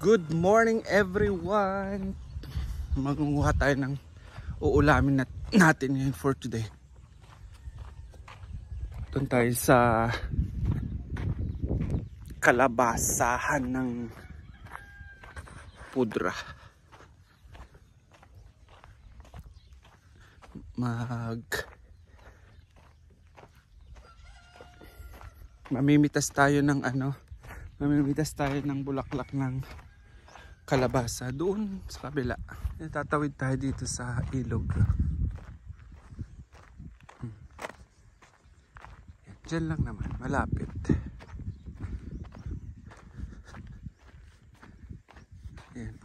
Good morning everyone! Magunguha tayo ng uulamin nat natin ngayon for today. Doon tayo sa kalabasahan ng pudra. Mag mamimitas tayo ng ano mamimitas tayo ng bulaklak ng kalabasa doon sa kabila. Tatawid tayo dito sa ilog. Hmm. Diyan lang naman, malapit. Yan.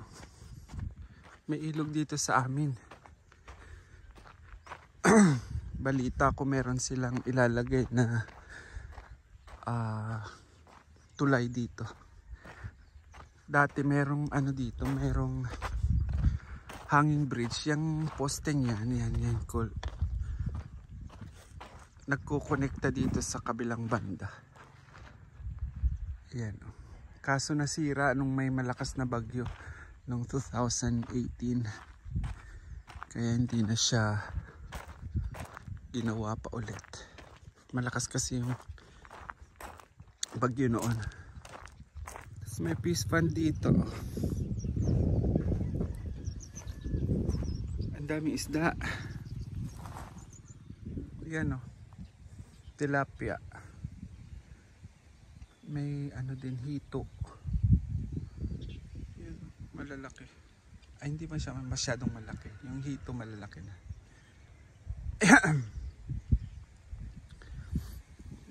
May ilog dito sa amin. Balita ko meron silang ilalagay na uh, tulay dito dati merong ano dito, merong hanging bridge. Yung poste niyan, yan, yan, cool. Nagkukonekta dito sa kabilang banda. Yan. Kaso nasira nung may malakas na bagyo nung 2018. Kaya hindi na siya ginawa pa ulit. Malakas kasi yung bagyo noon. May fish pond dito. Ang dami isda. Yan o. Oh. Tilapia. May ano din hito. Yan, malalaki. Ay hindi siya masyadong malaki. Yung hito malalaki na.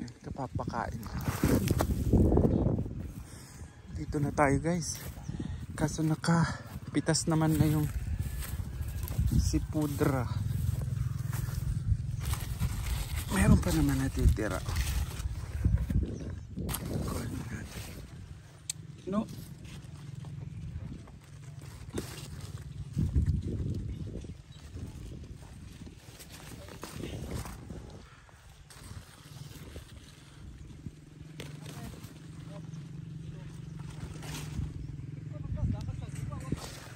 Ito papakain dito na tayo guys. Kaso nakapitas naman na yung si pudra. Meron pa naman natitira. No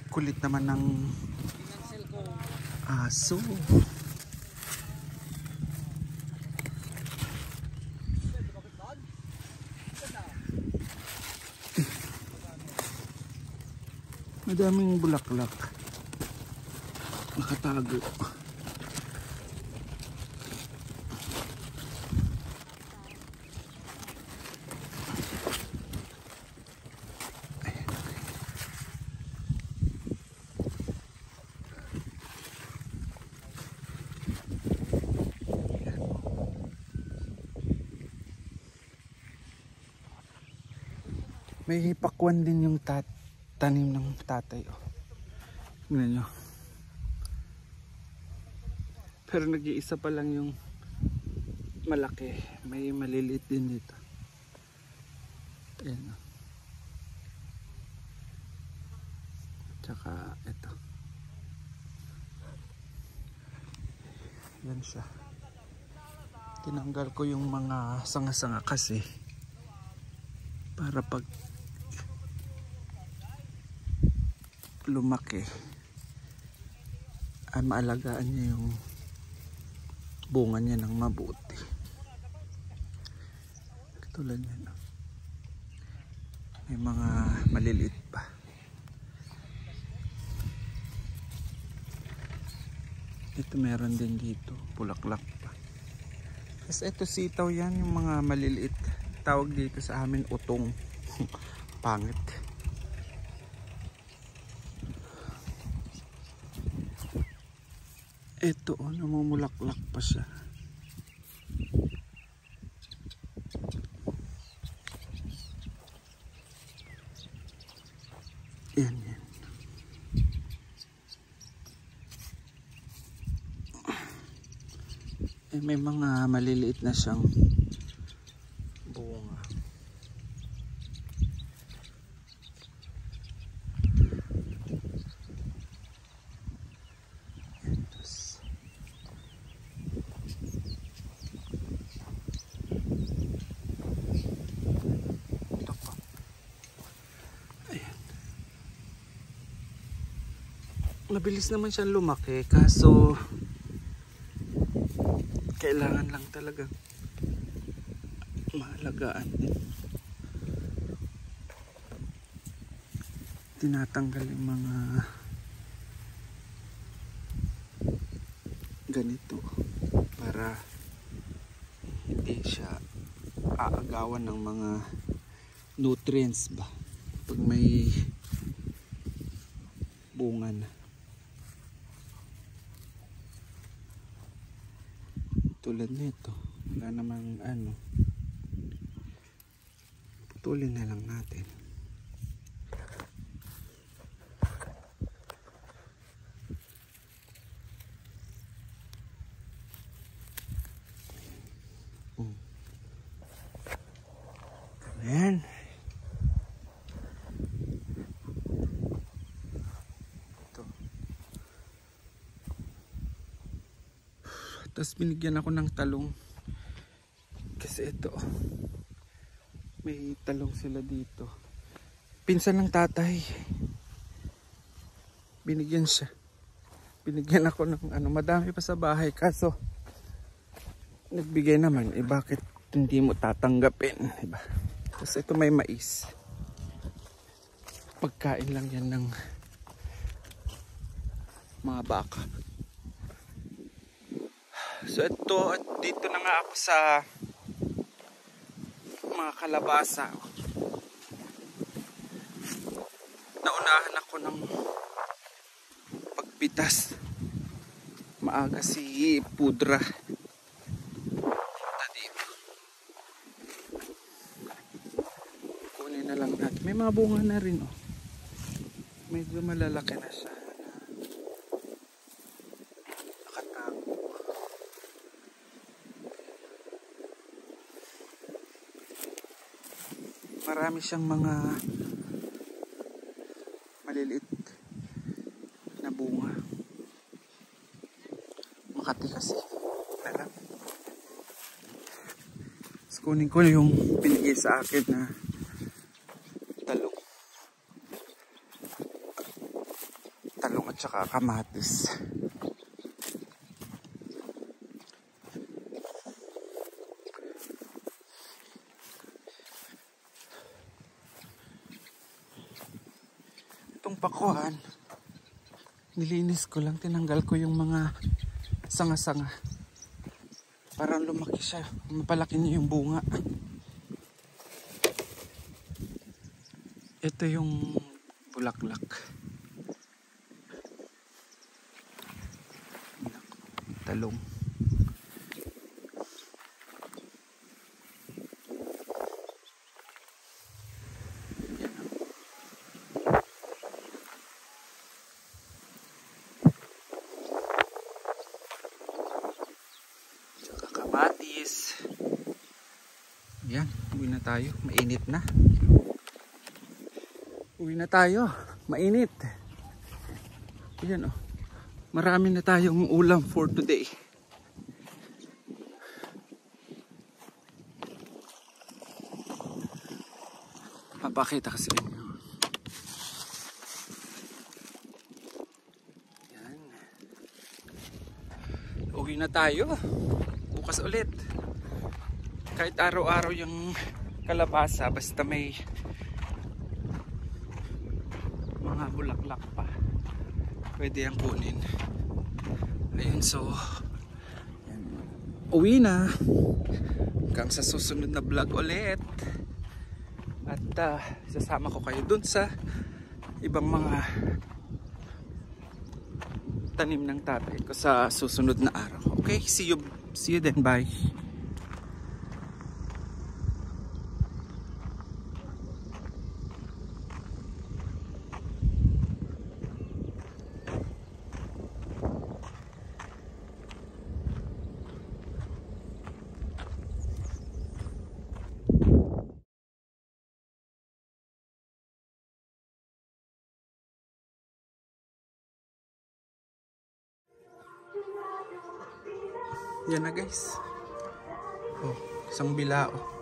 kulit naman ng aso. Madaming bulaklak. Nakatago. May hipakwan din yung tat tanim ng tatay. Oh. Tingnan nyo. Pero nag-iisa pa lang yung malaki. May maliliit din dito. Ayan. Oh. Tsaka ito. Yan siya. Tinanggal ko yung mga sanga-sanga kasi para pag lumaki. Ay maalagaan niya yung bunga niya ng mabuti. Katulad yan may mga maliliit pa. Ito meron din dito pulaklak pa. Tapos ito sitaw yan yung mga maliliit. Tawag dito sa amin utong. Pangit Ito, oh, namumulaklak pa siya. Yan, yan. Eh, may mga maliliit na siyang mabilis naman siyang lumaki kaso kailangan lang talaga maalagaan din tinatanggal yung mga ganito para hindi siya aagawan ng mga nutrients ba? Pag may bunga na tulad nito wala namang ano putulin na lang natin Mm. Ayan. Tapos binigyan ako ng talong. Kasi ito. May talong sila dito. Pinsan ng tatay. Binigyan siya. Binigyan ako ng ano, madami pa sa bahay. Kaso, nagbigay naman, eh bakit hindi mo tatanggapin, diba? Tapos ito may mais. Pagkain lang yan ng mga baka. So ito, dito na nga ako sa mga kalabasa. Naunahan ako ng pagpitas. Maaga si Pudra. Punta dito. Kunin na lang natin. May mga bunga na rin oh. Medyo malalaki na siya. Nakatago. Marami siyang mga maliliit na bunga. Makati kasi. Tara. Tapos kunin ko yung binigay sa akin na talong. Talong at saka kamatis. Pakuan, nilinis ko lang, tinanggal ko yung mga sanga-sanga. Parang lumaki siya, mapalaki niya yung bunga. Ito yung bulaklak. Talong. Kamatis. Yan, uwi na tayo. Mainit na. Uwi na tayo. Mainit. Yan oh. Marami na tayong ulam for today. Papakita kasi inyo. Yan. Uwi na tayo. Bukas ulit. Kahit araw-araw yung kalabasa, basta may mga bulaklak pa. Pwede yung kunin. Ayun, so uwi na. Hanggang sa susunod na vlog ulit. At ah, sasama ko kayo dun sa ibang mga tanim ng tatay ko sa susunod na araw. Okay, see you see you then. Bye. Yan na guys. Oh, isang bilao.